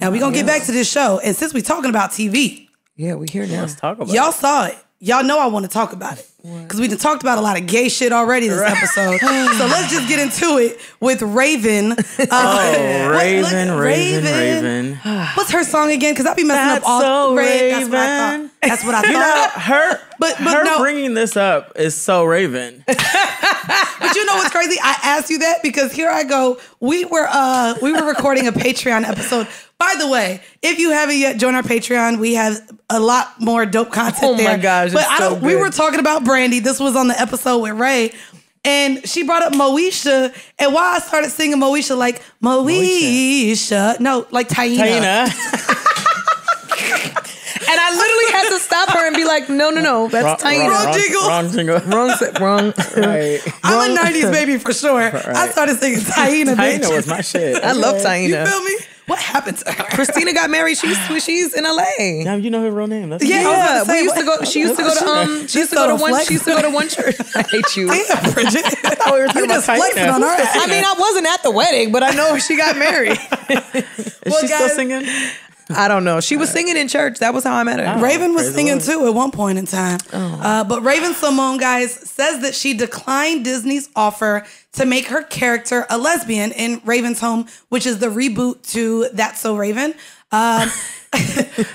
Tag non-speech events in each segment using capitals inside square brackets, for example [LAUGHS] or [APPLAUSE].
Now we're gonna get back to this show, and since we're talking about TV, Yeah, we here now. Let's talk about y'all it. saw it. Y'all know I want to talk about it because we done talked about a lot of gay shit already this episode. [LAUGHS] so let's just get into it with Raven. [LAUGHS] Uh, Oh, what- Raven, look- Raven, Raven. What's her song again? Because I be messing That's up all. so Ra- That's what I Raven. thought. That's what I You know, thought. her, But- but her no. bringing this up is so Raven. [LAUGHS] But you know what's crazy? I asked you that because here I go. We were uh we were recording a Patreon episode. By the way, if you haven't yet joined our Patreon, we have a lot more dope content Oh my there. gosh, But it's I so don't we good. were talking about Brandy. This was on the episode with Ray. And she brought up Moesha, and why I started singing Moesha like Moesha, no, like Taina. Taina. [LAUGHS] And I literally had to stop her and be like, no, no, no, that's Wrong- Taina. wrong- Wrong jingle. Wrong jingle. [LAUGHS] Wrong, se- wrong. Right. I'm a '90s baby for sure. [LAUGHS] I started singing Taina. bitch. Taina was my shit. I love You feel me? What happened to her? Christina got married. She's she's in LA. Now you know her real name. That's Yeah, Yeah, say, we used to go. She used to go to um. She used to go to one. She used to go to one church. [LAUGHS] I hate you. Damn, Bridget. [LAUGHS] I thought we were talking You about just flexing on our I mean, I wasn't at the wedding, but I know she got married. [LAUGHS] Is Well, she still singing? I don't know. She was singing in church. That was how I met her. Raven was singing too at one point in time. Uh, but Raven Symone, guys, says that she declined Disney's offer to make her character a lesbian in Raven's Home, which is the reboot to That's So Raven. Um, [LAUGHS]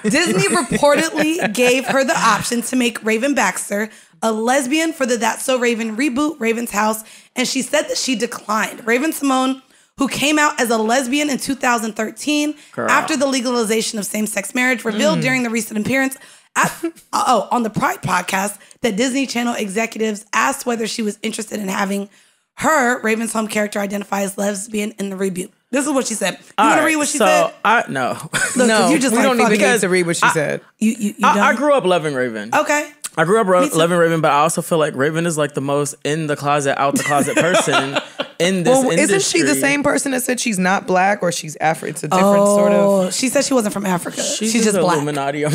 Disney reportedly gave her the option to make Raven Baxter a lesbian for the That's So Raven reboot, Raven's House, and she said that she declined. Raven Symone, who came out as a lesbian in 2013 Girl. after the legalization of same-sex marriage, revealed mm. during the recent appearance at, [LAUGHS] uh, oh on the Pride podcast that Disney Channel executives asked whether she was interested in having her Raven's home character identify as lesbian in the reboot. This is what she said. You want to Alright, read what she so said? I no. Look, 'cause No, you just we like don't even fucking- need to read what she said. You, you, you I, I don't? grew up loving Raven. Okay. I grew up ro- loving Raven, but I also feel like Raven is like the most in the closet, out the closet person [LAUGHS] in this Well, industry. isn't she the same person that said she's not black or she's Afro? It's a different sort of. Oh, she said she wasn't from Africa. She's, just black. Illuminati. [LAUGHS]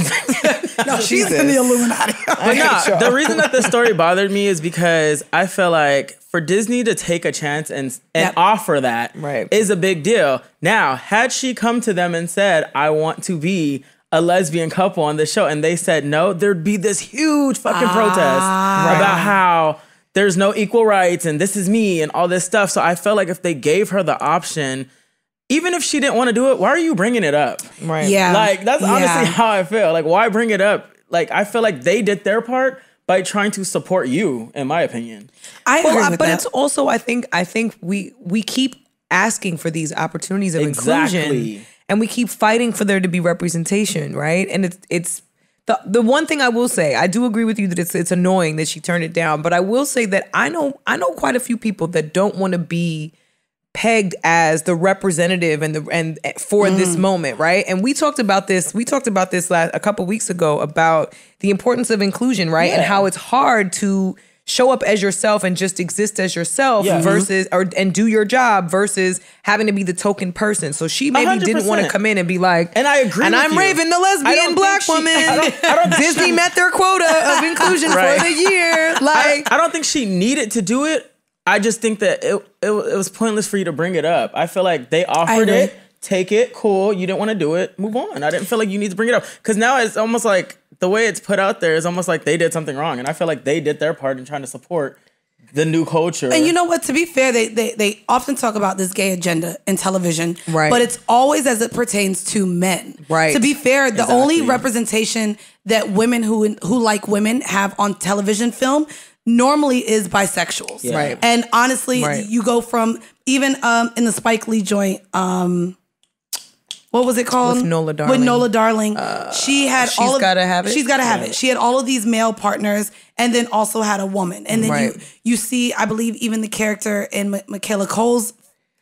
No, [LAUGHS] she's Jesus. in the Illuminati. [LAUGHS] But no, the reason that this story bothered me is because I feel like for Disney to take a chance and and Yep. offer that is Right. is a big deal. Now, had she come to them and said, "I want to be a lesbian couple on the show," and they said no, there'd be this huge fucking protest Ah. about how there's no equal rights and this is me and all this stuff. So I felt like if they gave her the option. Even if she didn't want to do it, why are you bringing it up? Right. Yeah. Like that's Yeah. honestly [LAUGHS] how I feel. Like why bring it up? Like I feel like they did their part by trying to support you, in my opinion. I agree Well, I- with but that. it's also I think I think we we keep asking for these opportunities of Exactly. inclusion, and we keep fighting for there to be representation, right? And it's it's the the one thing I will say, I do agree with you that it's it's annoying that she turned it down, but I will say that I know I know quite a few people that don't want to be pegged as the representative and the and eh, for mm. this moment, right? And we talked about this. We talked about this last a couple weeks ago about the importance of inclusion, right? And how it's hard to show up as yourself and just exist as yourself Yeah. Mm-hmm. versus or and do your job versus having to be the token person. So she maybe hundred didn't want to come in and be like, And I agree And I'm you. Raven, the lesbian black she- woman. I don't- I don't [LAUGHS] Disney she- met their quota of [LAUGHS] inclusion Right. for the year. Like I don't think she needed to do it. I just think that it, it it was pointless for you to bring it up. I feel like they offered it, take it, cool. You didn't want to do it, move on. I didn't feel like you need to bring it up because now it's almost like the way it's put out there is almost like they did something wrong, and I feel like they did their part in trying to support the new culture. And you know what? To be fair, they, they they often talk about this gay agenda in television, Right. But it's always as it pertains to men, Right. To be fair, the only representation that women who who like women have on television film normally is bisexuals, Yeah. Right. And honestly, Right. you go from even um in the Spike Lee joint, um. What was it called? With Nola With Darling. Nola Darling, uh, she had She's all of, Gotta Have It? She's got to have it. She had all of these male partners, and then also had a woman. And then Right. you you see, I believe, even the character in M- Michaela Coel's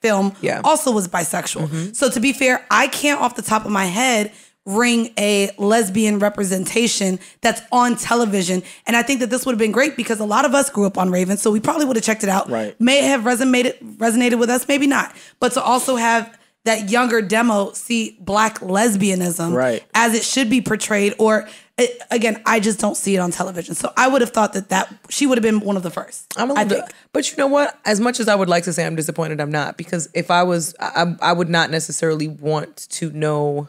film Yeah. also was bisexual. Mm-hmm. So to be fair, I can't off the top of my head ring a lesbian representation that's on television. And I think that this would have been great because a lot of us grew up on Raven, so we probably would have checked it out. Right. May have resonated resonated with us, maybe not. But to also have that younger demo see black lesbianism Right. as it should be portrayed or it, again i just don't see it on television so i would have thought that that she would have been one of the first I'm a little bit, but you know what? As much as I would like to say I'm disappointed, I'm not because if I was, I, I would not necessarily want to know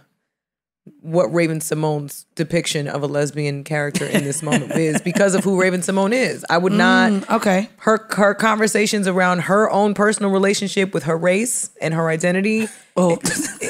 what Raven Symone's depiction of a lesbian character in this moment [LAUGHS] is because of who Raven Symone is. I would mm, not. okay Her her conversations around her own personal relationship with her race and her identity Oh.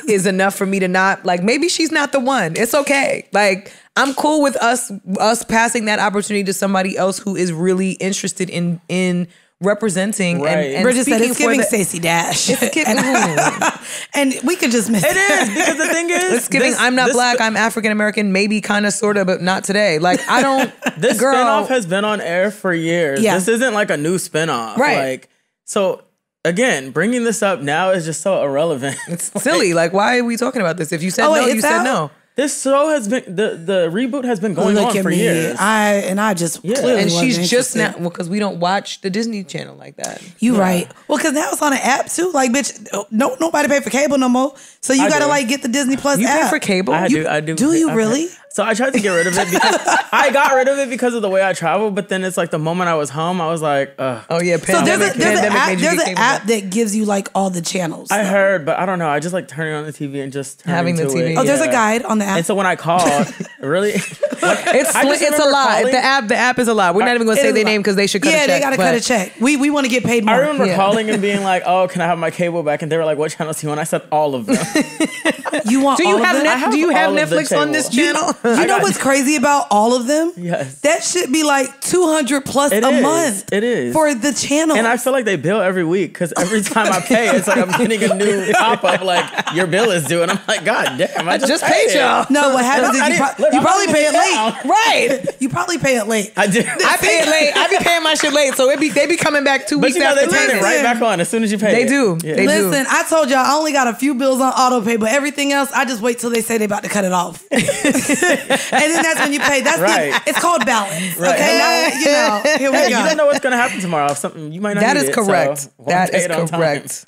is enough for me to not like maybe she's not the one. It's okay. Like I'm cool with us us passing that opportunity to somebody else who is really interested in in representing Right. and, and Bridget said speaking it's for giving the- Stacey Dash. It's giving, [LAUGHS] and we could just miss It is because the thing [LAUGHS] is, it's giving this- I'm not this- black, I'm African American, maybe kind of sort of, but not today. Like I don't [LAUGHS] This girl spinoff has been on air for years. Yeah. This isn't like a new spinoff. Right. Like so. Again, bringing this up now is just so irrelevant. it's silly. Like why are we talking about this? If you said Oh, wait, no, you it's said out? no. This show has been the the reboot has been going Look on for me. years. I and I just clearly And wasn't she's just now interested. well because we don't watch the Disney Channel like that. You right. Well, because now it's on an app too. Like, bitch, no nobody pay for cable no more. So you I gotta do. like get the Disney Plus You app. pay for cable? I You- do. I do. do you I- really? So I tried to get rid of it because I got rid of it because of the way I travel. But then it's like the moment I was home, I was like, Ugh. Oh yeah, So there's pandemic, a there's an app there's an app that gives you like all the channels. I heard, but I don't know. I just like turning on the TV and just Having the TV. It. oh, there's a guide on the app. And so when I called, [LAUGHS] really, [LAUGHS] It's I it's a remember lie. calling- The app the app is a lie. We're not even gonna say is their name because they should cut yeah, a check. they gotta cut a check. We we want to get paid more. I remember Yeah. calling and being [LAUGHS] like, "Oh, can I have my cable back?" And they were like, "What channels do you want?" I said, "All of them." You want Do you have them? Net- I have do you have all of the Netflix on this channel? You know what's crazy about all of them? Yes. That should be like 200 plus It a is. month. It is. For the channel. And I feel like they bill every week because every time I pay, it's like I'm getting a new [LAUGHS] pop up like your bill is due, and I'm like, God damn, I just, just paid it." y'all. no, what happens is you, pro- look, you probably pay it even late. Right. [LAUGHS] You probably pay it late. I do. I pay it late. I be paying my shit late, so it be they be coming back two but weeks you know after they turn it right back on as soon as you pay. They it. do. Yeah. They do. Listen, I told y'all I only got a few bills on auto pay, but everything else I just wait till they say they about to cut it off, [LAUGHS] [LAUGHS] and then that's when you pay. That's Right. the, it's called balance. [LAUGHS] Right. Okay, now, you know here we Hey, you don't know what's gonna happen tomorrow. Something you might not. That need is it, correct. why that pay on time? correct.